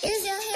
Is your